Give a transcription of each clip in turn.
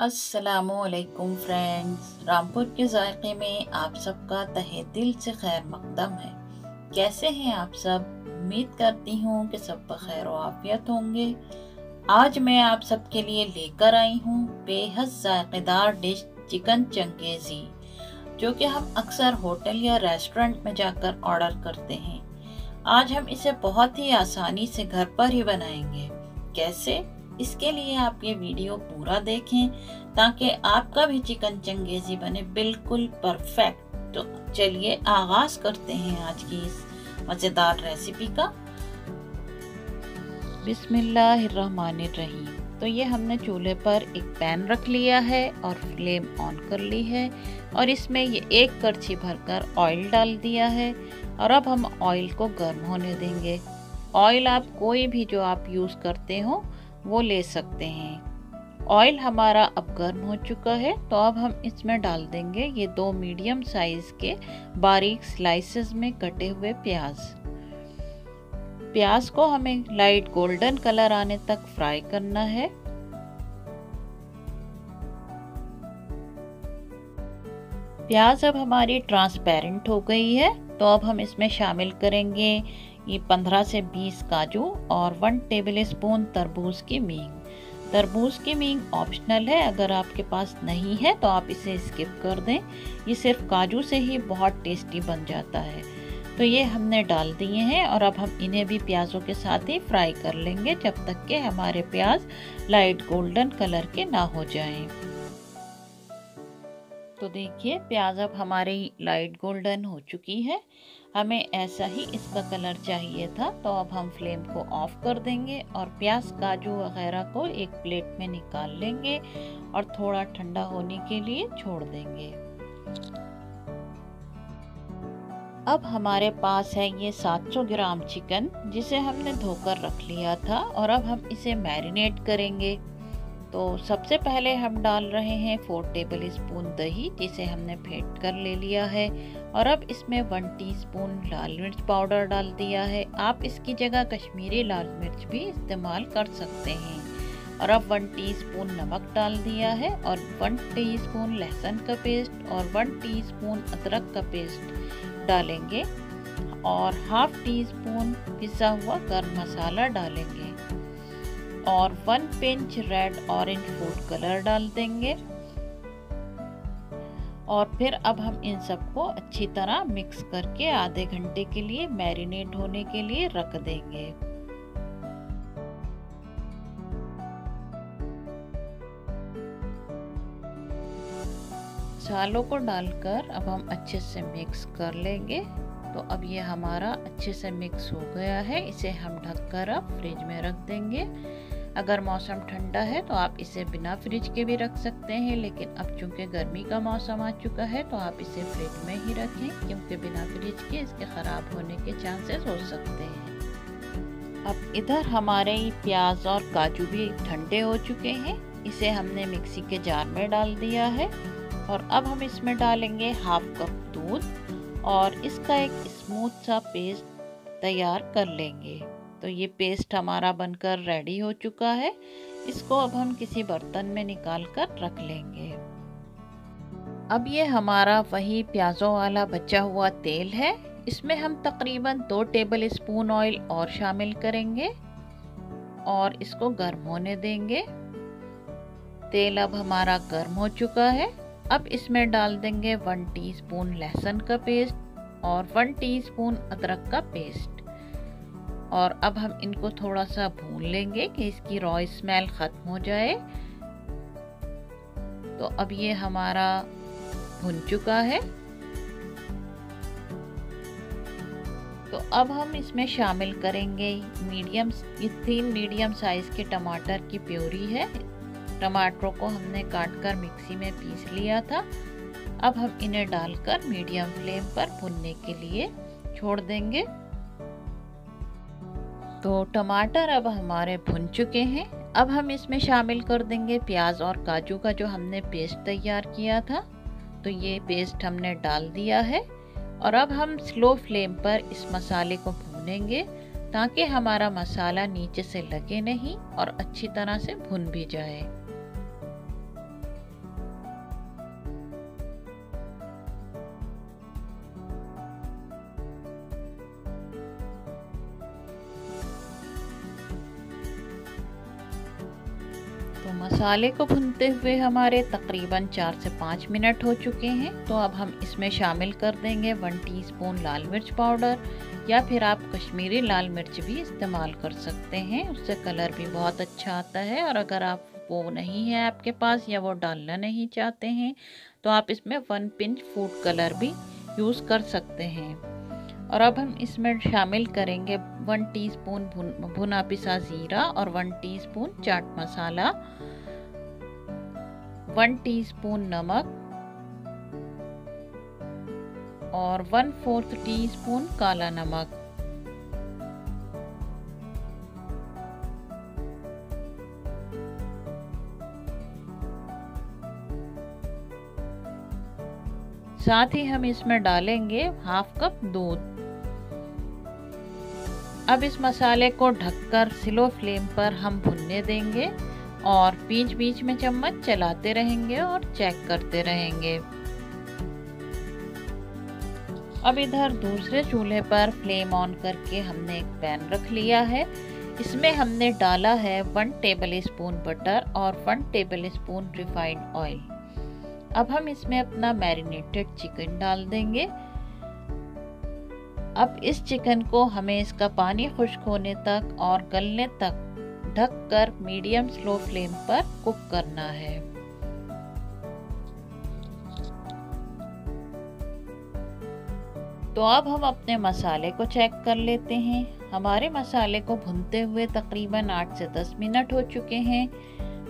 असलकुम फ्रेंड्स रामपुर के जायके में आप सबका तहे दिल से खैर मकदम है। कैसे हैं आप सब? उम्मीद करती हूँ कि सब बखैर वाफियत होंगे। आज मैं आप सबके लिए लेकर आई हूँ बेहद जायकेदार डिश चिकन चंगेज़ी, जो कि हम अक्सर होटल या रेस्टोरेंट में जाकर ऑर्डर करते हैं। आज हम इसे बहुत ही आसानी से घर पर ही बनाएँगे। कैसे? इसके लिए आप ये वीडियो पूरा देखें ताकि आपका भी चिकन चंगेजी बने बिल्कुल परफेक्ट। तो चलिए आगाज़ करते हैं आज की इस मज़ेदार रेसिपी का। बिस्मिल्लाहिर्रहमानिर्रहीम। तो ये हमने चूल्हे पर एक पैन रख लिया है और फ्लेम ऑन कर ली है और इसमें ये एक करछी भरकर ऑयल डाल दिया है और अब हम ऑयल को गर्म होने देंगे। ऑयल आप कोई भी जो आप यूज़ करते हो वो ले सकते हैं। ऑयल हमारा अब गर्म हो चुका है तो अब हम इसमें डाल देंगे ये दो मीडियम साइज़ के बारीक स्लाइसेस में कटे हुए प्याज। प्याज को हमें लाइट गोल्डन कलर आने तक फ्राई करना है। प्याज अब हमारी ट्रांसपेरेंट हो गई है तो अब हम इसमें शामिल करेंगे ये 15 से 20 काजू और वन टेबल स्पून तरबूज की मींग। तरबूज की मींग ऑप्शनल है, अगर आपके पास नहीं है तो आप इसे स्किप कर दें। ये सिर्फ़ काजू से ही बहुत टेस्टी बन जाता है। तो ये हमने डाल दिए हैं और अब हम इन्हें भी प्याज़ों के साथ ही फ्राई कर लेंगे जब तक कि हमारे प्याज लाइट गोल्डन कलर के ना हो जाएँ। तो देखिए, प्याज अब हमारी लाइट गोल्डन हो चुकी है। हमें ऐसा ही इसका कलर चाहिए था तो अब हम फ्लेम को ऑफ़ कर देंगे और प्याज काजू वगैरह को एक प्लेट में निकाल लेंगे और थोड़ा ठंडा होने के लिए छोड़ देंगे। अब हमारे पास है ये 700 ग्राम चिकन जिसे हमने धोकर रख लिया था और अब हम इसे मैरिनेट करेंगे। तो सबसे पहले हम डाल रहे हैं फोर टेबल स्पून दही, जिसे हमने फेंट कर ले लिया है। और अब इसमें वन टीस्पून लाल मिर्च पाउडर डाल दिया है। आप इसकी जगह कश्मीरी लाल मिर्च भी इस्तेमाल कर सकते हैं। और अब वन टीस्पून नमक डाल दिया है और वन टीस्पून लहसुन का पेस्ट और वन टीस्पून अदरक का पेस्ट डालेंगे। और हाफ़ टी स्पून पिसा हुआ गर्म मसाला डालेंगे। और one pinch red orange food colour डाल देंगे। और फिर अब हम इन सबको अच्छी तरह मिक्स करके आधे घंटे के लिए मैरिनेट होने के लिए रख देंगे। मसालों को डालकर अब हम अच्छे से मिक्स कर लेंगे। तो अब ये हमारा अच्छे से मिक्स हो गया है। इसे हम ढककर अब फ्रिज में रख देंगे। अगर मौसम ठंडा है तो आप इसे बिना फ्रिज के भी रख सकते हैं, लेकिन अब चूँकि गर्मी का मौसम आ चुका है तो आप इसे फ्रिज में ही रखें, क्योंकि बिना फ्रिज के इसके ख़राब होने के चांसेस हो सकते हैं। अब इधर हमारे प्याज और काजू भी ठंडे हो चुके हैं। इसे हमने मिक्सी के जार में डाल दिया है और अब हम इसमें डालेंगे हाफ़ कप दूध और इसका एक स्मूथ सा पेस्ट तैयार कर लेंगे। तो ये पेस्ट हमारा बनकर रेडी हो चुका है। इसको अब हम किसी बर्तन में निकाल कर रख लेंगे। अब ये हमारा वही प्याज़ों वाला बचा हुआ तेल है। इसमें हम तकरीबन दो टेबल स्पून ऑयल और शामिल करेंगे और इसको गर्म होने देंगे। तेल अब हमारा गर्म हो चुका है। अब इसमें डाल देंगे वन टीस्पून लहसुन का पेस्ट और वन टीस्पून अदरक का पेस्ट और अब हम इनको थोड़ा सा भून लेंगे कि इसकी रॉ स्मेल ख़त्म हो जाए। तो अब ये हमारा भुन चुका है। तो अब हम इसमें शामिल करेंगे मीडियम ये तीन मीडियम साइज़ के टमाटर की प्योरी है। टमाटरों को हमने काट कर मिक्सी में पीस लिया था। अब हम इन्हें डालकर मीडियम फ्लेम पर भुनने के लिए छोड़ देंगे। तो टमाटर अब हमारे भुन चुके हैं। अब हम इसमें शामिल कर देंगे प्याज और काजू का जो हमने पेस्ट तैयार किया था। तो ये पेस्ट हमने डाल दिया है। और अब हम स्लो फ्लेम पर इस मसाले को भूनेंगे ताकि हमारा मसाला नीचे से लगे नहीं और अच्छी तरह से भुन भी जाए। मसाले को भुनते हुए हमारे तकरीबन चार से पाँच मिनट हो चुके हैं। तो अब हम इसमें शामिल कर देंगे वन टीस्पून लाल मिर्च पाउडर या फिर आप कश्मीरी लाल मिर्च भी इस्तेमाल कर सकते हैं। उससे कलर भी बहुत अच्छा आता है और अगर आप वो नहीं है आपके पास या वो डालना नहीं चाहते हैं तो आप इसमें वन पिंच फ़ूड कलर भी यूज़ कर सकते हैं। और अब हम इसमें शामिल करेंगे वन टीस्पून भुन, भुना पिसा ज़ीरा और one teaspoon chaat masala. One teaspoon नमक और वन फोर्थ टीस्पून काला नमक। साथ ही हम इसमें डालेंगे हाफ़ कप दूध। अब इस मसाले को ढककर स्लो फ्लेम पर हम भुनने देंगे। और बीच बीच में चम्मच चलाते रहेंगे और चेक करते रहेंगे। अब इधर दूसरे चूल्हे पर फ्लेम ऑन करके हमने एक पैन रख लिया है। इसमें हमने डाला है वन टेबल स्पून बटर और one tablespoon refined oil अब हम इसमें अपना मैरिनेटेड चिकन डाल देंगे। अब इस चिकन को हमें इसका पानी खुश्क होने तक और गलने तक ढककर मीडियम स्लो फ्लेम पर कुक करना है। तो अब हम अपने मसाले को चेक कर लेते हैं। हमारे मसाले को भुनते हुए तकरीबन 8 से 10 मिनट हो चुके हैं।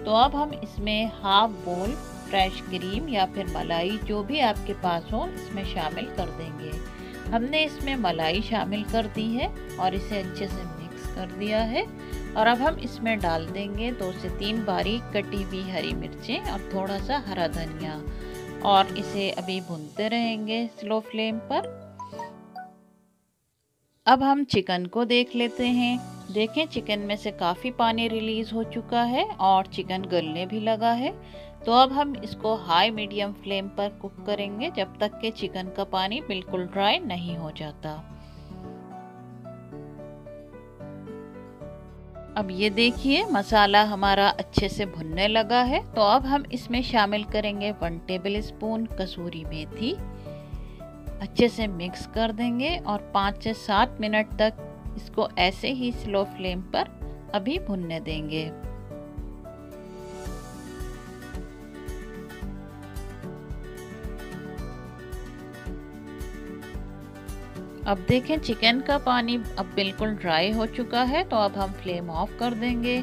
तो अब हम इसमें हाफ़ बोल फ्रेश क्रीम या फिर मलाई जो भी आपके पास हो, इसमें शामिल कर देंगे। हमने इसमें मलाई शामिल कर दी है और इसे अच्छे से मिक्स कर दिया है। और अब हम इसमें डाल देंगे दो से तीन बारीक कटी हुई हरी मिर्चें और थोड़ा सा हरा धनिया। और इसे अभी भूनते रहेंगे स्लो फ्लेम पर। अब हम चिकन को देख लेते हैं। देखें, चिकन में से काफ़ी पानी रिलीज़ हो चुका है और चिकन गलने भी लगा है। तो अब हम इसको हाई मीडियम फ्लेम पर कुक करेंगे जब तक कि चिकन का पानी बिल्कुल ड्राई नहीं हो जाता। अब ये देखिए, मसाला हमारा अच्छे से भुनने लगा है। तो अब हम इसमें शामिल करेंगे वन टेबल स्पून कसूरी मेथी। अच्छे से मिक्स कर देंगे और पाँच से सात मिनट तक इसको ऐसे ही स्लो फ्लेम पर अभी भुनने देंगे। अब देखें चिकन का पानी अब बिल्कुल ड्राई हो चुका है तो अब हम फ्लेम ऑफ़ कर देंगे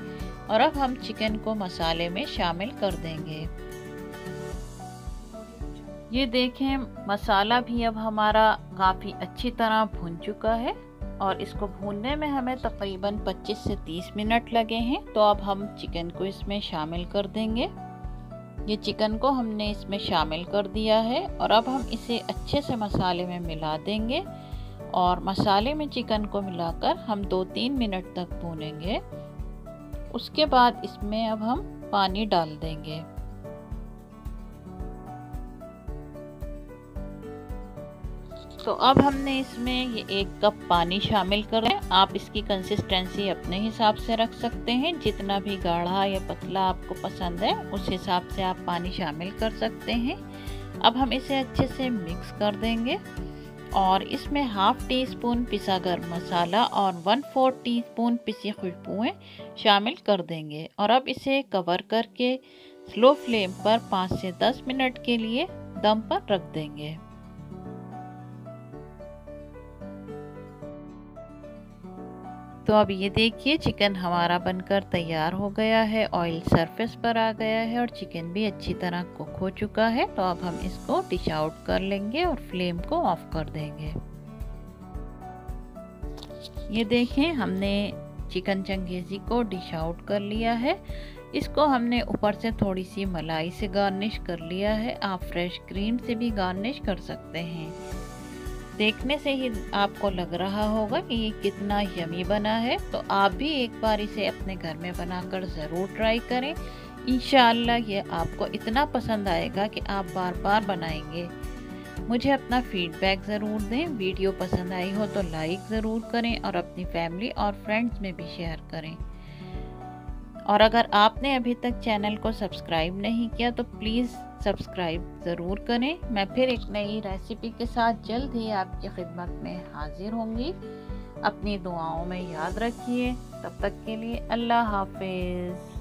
और अब हम चिकन को मसाले में शामिल कर देंगे। ये देखें, मसाला भी अब हमारा काफ़ी अच्छी तरह भून चुका है और इसको भूनने में हमें तकरीबन 25 से 30 मिनट लगे हैं तो अब हम चिकन को इसमें शामिल कर देंगे। ये चिकन को हमने इसमें शामिल कर दिया है और अब हम इसे अच्छे से मसाले में मिला देंगे। और मसाले में चिकन को मिलाकर हम दो तीन मिनट तक भूनेंगे। उसके बाद इसमें अब हम पानी डाल देंगे। तो अब हमने इसमें ये एक कप पानी शामिल कर आप इसकी कंसिस्टेंसी अपने हिसाब से रख सकते हैं। जितना भी गाढ़ा या पतला आपको पसंद है, उस हिसाब से आप पानी शामिल कर सकते हैं। अब हम इसे अच्छे से मिक्स कर देंगे। और इसमें हाफ़ टी स्पून पिसा गर्म मसाला और वन फोर टी स्पून पिसी खुशबुएँ शामिल कर देंगे। और अब इसे कवर करके स्लो फ्लेम पर पाँच से दस मिनट के लिए दम पर रख देंगे। तो अब ये देखिए, चिकन हमारा बनकर तैयार हो गया है ऑयल सरफेस पर आ गया है और चिकन भी अच्छी तरह कुक हो चुका है। तो अब हम इसको डिश आउट कर लेंगे और फ्लेम को ऑफ़ कर देंगे। ये देखें, हमने चिकन चंगेजी को डिश आउट कर लिया है। इसको हमने ऊपर से थोड़ी सी मलाई से गार्निश कर लिया है। आप फ्रेश क्रीम से भी गार्निश कर सकते हैं। देखने से ही आपको लग रहा होगा कि ये कितना यमी बना है। तो आप भी एक बार इसे अपने घर में बनाकर ज़रूर ट्राई करें। इन ये आपको इतना पसंद आएगा कि आप बार बार बनाएँगे। मुझे अपना फीडबैक ज़रूर दें। वीडियो पसंद आई हो तो लाइक ज़रूर करें और अपनी फैमिली और फ्रेंड्स में भी शेयर करें। और अगर आपने अभी तक चैनल को सब्सक्राइब नहीं किया तो प्लीज़ सब्सक्राइब ज़रूर करें। मैं फिर एक नई रेसिपी के साथ जल्द ही आपकी खिदमत में हाजिर होंगी। अपनी दुआओं में याद रखिए। तब तक के लिए अल्लाह हाफिज़।